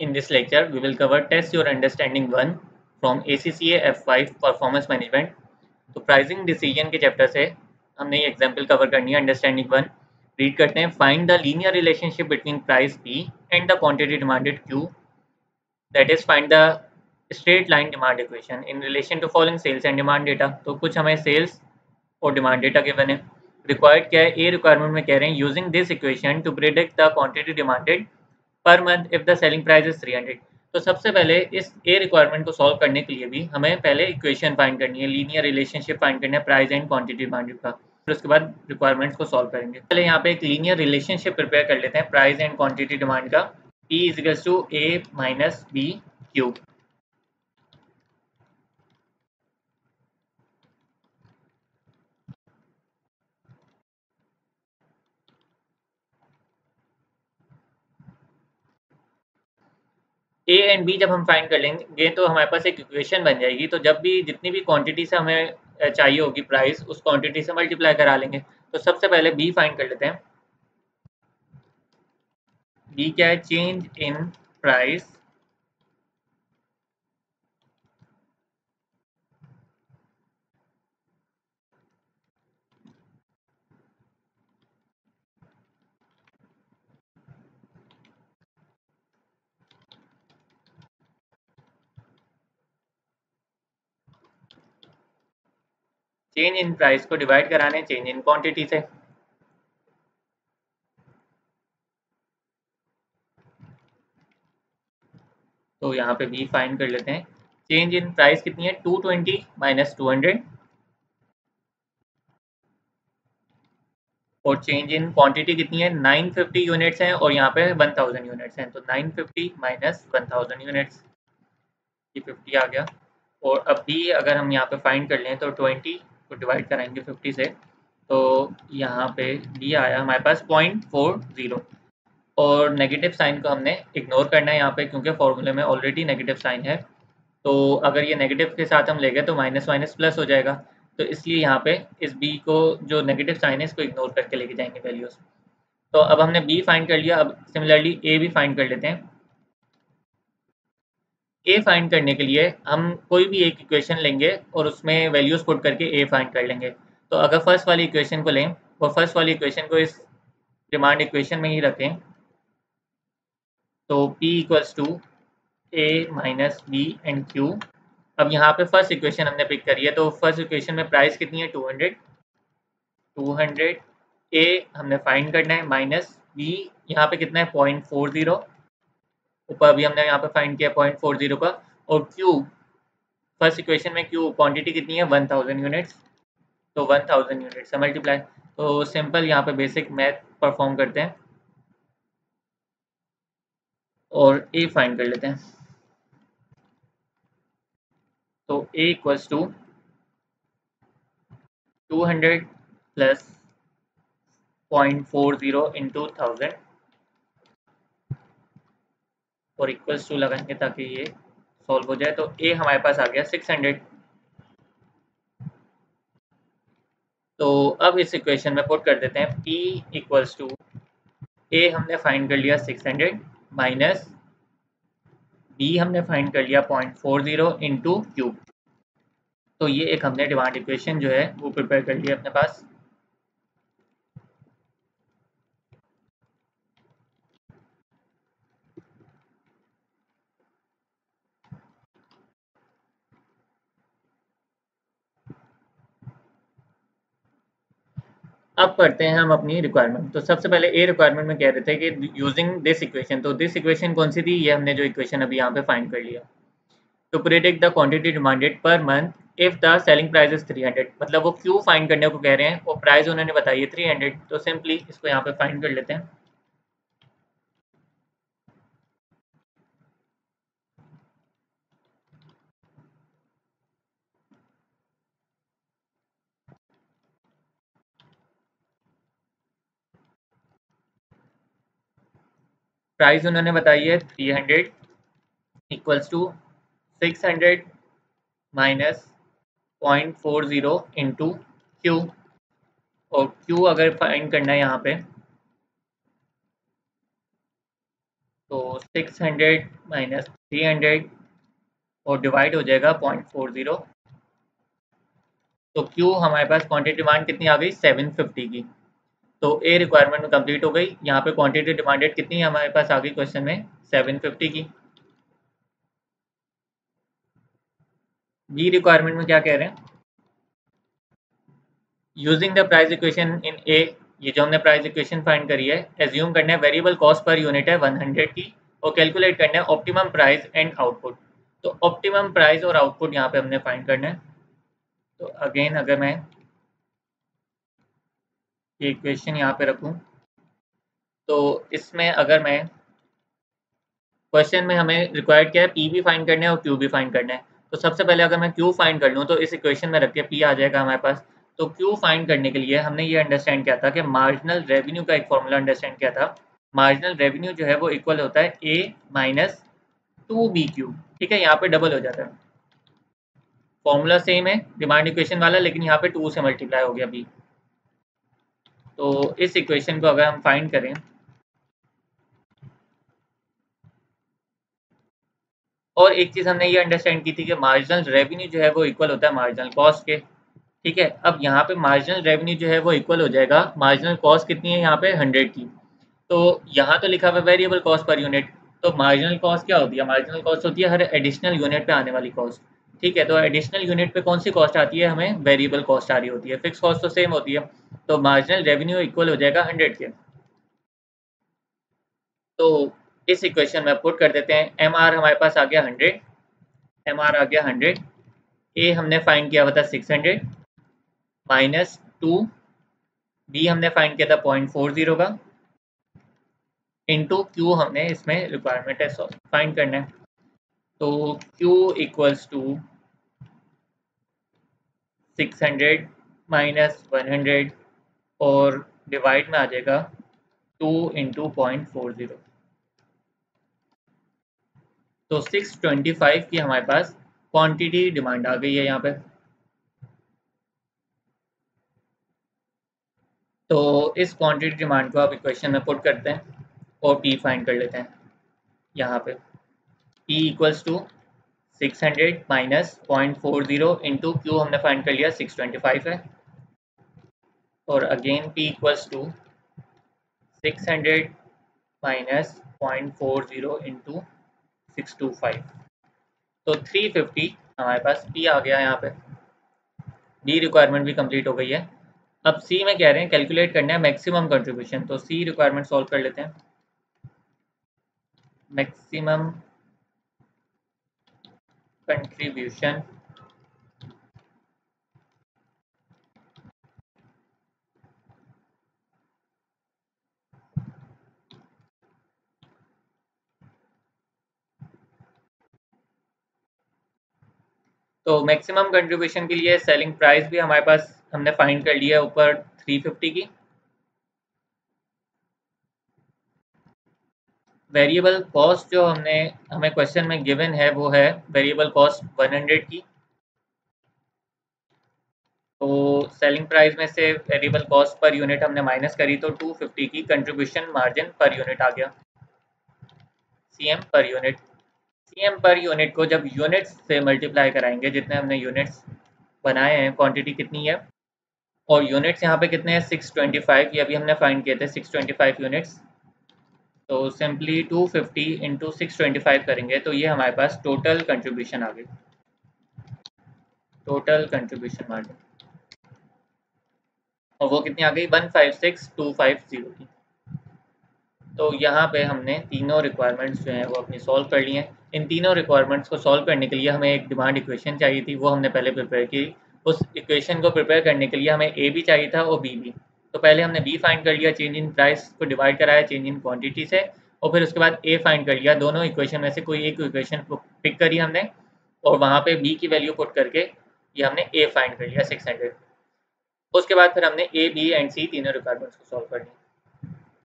In this lecture, we will cover Test Your Understanding 1 from ACCA F5 Performance Management. तो pricing decision के chapter से हमने ये example cover करनी है अंडरस्टैंडिंग वन रीड करते हैं find the linear relationship between price P and the quantity demanded Q that is find the straight line demand equation in relation to following sales and demand data तो कुछ हमें sales और demand data given है। Required क्या है? ए requirement में कह रहे हैं using this equation to predict the quantity demanded per month if the selling price is 300 तो सबसे पहले इस ए रिक्वायरमेंट को सॉल्व करने के लिए भी हमें पहले इक्वेशन फाइंड करनी है लीनियर रिलेशनशिप फाइंड करना है प्राइस एंड क्वांटिटी डिमांडेड का। फिर उसके बाद रिक्वायरमेंट्स को सॉल्व करेंगे। पहले यहाँ पे एक लीनियर रिलेशनशिप प्रिपेयर कर लेते हैं प्राइस एंड क्वांटिटी डिमांड का। P equals to A minus B Q A and B जब हम फाइंड कर लेंगे तो हमारे पास एक इक्वेशन बन जाएगी। तो जब भी जितनी भी क्वांटिटी से हमें चाहिए होगी प्राइस उस क्वांटिटी से मल्टीप्लाई करा लेंगे। तो सबसे पहले बी फाइंड कर लेते हैं। बी क्या है? Change in price change in price को डिवाइड कराने चेंज इन क्वांटिटी से। तो यहाँ पे बी फाइंड कर लेते हैं। चेंज इन प्राइस कितनी है? 220 ट्वेंटी माइनस टू और चेंज इन क्वांटिटी कितनी है? 950 यूनिट्स हैं और यहाँ पे 1000 यूनिट्स हैं। तो 950 माइनस 1000 यूनिट्स ये 50 आ गया। और अब भी अगर हम यहाँ पे फाइंड कर लें तो 20 को डिवाइड कराएँगे 50 से तो यहाँ पे बी आया हमारे पास पॉइंट फोर ज़ीरो और नेगेटिव साइन को हमने इग्नोर करना है यहाँ पे, क्योंकि फॉर्मूले में ऑलरेडी नेगेटिव साइन है। तो अगर ये नेगेटिव के साथ हम ले गए तो माइनस माइनस प्लस हो जाएगा। तो इसलिए यहाँ पे इस बी को जो नेगेटिव साइन है, इसको इग्नोर करके लेके जाएँगे वैल्यूज़ तो अब हमने बी फाइंड कर लिया, अब सिमिलरली ए भी फाइंड कर लेते हैं। ए फाइंड करने के लिए हम कोई भी एक इक्वेशन लेंगे और उसमें वैल्यूज़ पुट करके ए फाइंड कर लेंगे। तो अगर फ़र्स्ट वाली इक्वेशन को लें, वो फ़र्स्ट वाली इक्वेशन को इस डिमांड इक्वेशन में ही रखें। तो P equals to A minus B and Q अब यहाँ पे फ़र्स्ट इक्वेशन हमने पिक करी है तो फ़र्स्ट इक्वेशन में प्राइस कितनी है? 200 200 ए हमने फाइंड करना है माइनस बी यहाँ पे कितना है? पॉइंट फोर ज़ीरो ऊपर अभी हमने यहाँ पे फाइंड किया पॉइंट फोर ज़ीरो का, और क्यू फ़र्स्ट इक्वेशन में क्यू क्वांटिटी कितनी है? वन थाउज़ेंड यूनिट्स तो वन थाउज़ेंड यूनिट से मल्टीप्लाई तो सिंपल यहाँ पे बेसिक मैथ परफॉर्म करते हैं। और ए फाइंड कर लेते हैं। तो A equals to two hundred plus point four zero into thousand और इक्वल्स टू लगाएँगे ताकि ये सॉल्व हो जाए। तो ए हमारे पास आ गया 600 तो अब इस इक्वेशन में पुट कर देते हैं P इक्वल्स टू ए हमने फाइंड कर लिया 600 माइनस बी हमने फाइंड कर लिया point four zero into Q तो ये एक हमने डिमांड इक्वेशन जो है, वो प्रिपेयर कर लिया अपने पास। अब करते हैं हम अपनी रिक्वायरमेंट तो सबसे पहले ए रिक्वायरमेंट में कह रहे थे कि यूजिंग दिस इक्वेशन तो दिस इक्वेशन कौन सी थी? ये हमने जो इक्वेशन अभी यहाँ पे फाइंड कर लिया। To predict the quantity demanded per month if the selling price is 300 मतलब वो क्यों फाइंड करने को कह रहे हैं? वो प्राइस उन्होंने बताई है 300 तो सिंपली इसको यहाँ पे फाइंड कर लेते हैं। प्राइस उन्होंने बताई है three hundred equals to six hundred minus point four zero into Q और क्यू अगर फाइंड करना है यहाँ पे तो 600 माइनस थ्री हंड्रेड और डिवाइड हो जाएगा पॉइंट फोर ज़ीरो तो क्यू हमारे पास क्वांटिटी डिमांड कितनी आ गई? 750 की। तो ए रिक्वायरमेंट में कंप्लीट हो गई। यहाँ पे क्वांटिटी डिमांडेड कितनी है हमारे पास? आ गई क्वेश्चन में 750 की। बी रिक्वायरमेंट में क्या कह रहे हैं? Using the price equation in a ये जो हमने प्राइस इक्वेशन फाइंड करी है एज्यूम करना है वेरिएबल कॉस्ट पर यूनिट है 100 की और कैलकुलेट करना है ऑप्टिमम प्राइस एंड आउटपुट तो ऑप्टिमम प्राइस और आउटपुट यहाँ पे हमने फाइंड करना है। तो अगेन अगर मैं ये इक्वेशन यहाँ पे रखूँ। तो इसमें अगर मैं क्वेश्चन में हमें रिक्वायर्ड क्या है? पी भी फाइंड करना है और क्यू भी फाइंड करना है। तो सबसे पहले अगर मैं क्यू फाइंड कर लूँ तो इस इक्वेशन में रख के पी आ जाएगा हमारे पास। तो क्यू फाइंड करने के लिए हमने ये अंडरस्टैंड किया था कि मार्जिनल रेवेन्यू का एक फॉर्मूला अंडरस्टैंड किया था। मार्जिनल रेवेन्यू जो है वो इक्वल होता है A minus two B Q ठीक है, यहाँ पे डबल हो जाता है। फॉर्मूला सेम है डिमांड इक्वेशन वाला, लेकिन यहाँ पे टू से मल्टीप्लाई हो गया बी तो इस इक्वेशन को अगर हम फाइंड करें, और एक चीज़ हमने ये अंडरस्टैंड की थी कि मार्जिनल रेवेन्यू जो है वो इक्वल होता है मार्जिनल कॉस्ट के, ठीक है? अब यहाँ पे मार्जिनल रेवेन्यू जो है वो इक्वल हो जाएगा। मार्जिनल कॉस्ट कितनी है यहाँ पे? हंड्रेड की। तो यहाँ तो लिखा हुआ वेरिएबल कॉस्ट पर यूनिट तो मार्जिनल कॉस्ट क्या होती है? मार्जिनल कॉस्ट होती है हर एडिशनल यूनिट पे आने वाली कॉस्ट ठीक है? तो एडिशनल यूनिट पे कौन सी कॉस्ट आती है? हमें वेरिएबल कॉस्ट आ रही होती है। फिक्स कॉस्ट तो सेम होती है। तो मार्जिनल रेवेन्यू इक्वल हो जाएगा हंड्रेड के। तो इस इक्वेशन में पुट कर देते हैं एम आर हमारे पास आ गया हंड्रेड एम आर आ गया हंड्रेड ए हमने फाइंड किया हुआ था six hundred minus two B हमने फाइंड किया था पॉइंट फोर ज़ीरो का इंटू क्यू हमने इसमें रिक्वायरमेंट है फाइंड करना है। तो Q equals to six hundred minus one hundred और डिवाइड में आ जाएगा two into point four zero तो सिक्स ट्वेंटी फाइव की हमारे पास क्वांटिटी डिमांड आ गई है यहाँ पे। तो इस क्वांटिटी डिमांड को आप इक्वेशन में पुट करते हैं और पी फाइंड कर लेते हैं यहाँ पे। P equals to 600 minus point four zero into Q हमने फाइंड कर लिया 625 है। और again P equals to 600 minus point four zero into six two five तो 350 हमारे पास P आ गया यहाँ पे। B रिक्वायरमेंट भी कंप्लीट हो गई है। अब C में कह रहे हैं कैलकुलेट करना है मैक्सिमम कंट्रीब्यूशन तो C रिक्वायरमेंट सॉल्व कर लेते हैं। मैक्सिमम contribution तो मैक्सिमम कंट्रीब्यूशन के लिए सेलिंग प्राइस भी हमारे पास हमने फाइंड कर लिया है ऊपर 350 की। वेरिएबल कॉस्ट जो हमने, हमें क्वेश्चन में गिवन है, वो है वेरिएबल कॉस्ट 100 की। तो सेलिंग प्राइस में से वेरिएबल कॉस्ट पर यूनिट हमने माइनस करी तो 250 की कंट्रीब्यूशन मार्जिन पर यूनिट आ गया। CM per unit CM per unit को जब यूनिट्स से मल्टीप्लाई कराएँगे, जितने हमने यूनिट्स बनाए हैं क्वांटिटी कितनी है? और यूनिट्स यहाँ पे कितने हैं? 625 ये अभी हमने फाइंड किए थे 625 यूनिट्स तो सिंपली 250 फिफ्टी इंटू करेंगे तो ये हमारे पास टोटल कंट्रीब्यूशन आ गई। टोटल कंट्रीब्यूशन मार्जिन और वो कितनी आ गई? One five six two five zero की। तो यहाँ पे हमने तीनों रिक्वायरमेंट्स जो हैं वो अपनी सॉल्व कर ली हैं। इन तीनों रिक्वायरमेंट्स को सॉल्व करने के लिए हमें एक डिमांड इक्वेशन चाहिए थी, वो हमने पहले प्रिपेयर की। उस इक्वेशन को प्रिपेयर करने के लिए हमें ए भी चाहिए था और बी भी। तो पहले हमने बी फाइंड कर लिया चेंज इन प्राइस को डिवाइड कराया चेंज इन क्वांटिटी से, और फिर उसके बाद ए फाइंड कर लिया। दोनों इक्वेशन में से कोई एक इक्वेशन को पिक करी हमने, और वहाँ पे बी की वैल्यू पुट करके ये हमने ए फाइंड कर लिया सिक्स उसके बाद फिर हमने ए बी एंड सी तीनों रिक्वायरमेंट्स को सॉल्व कर लिया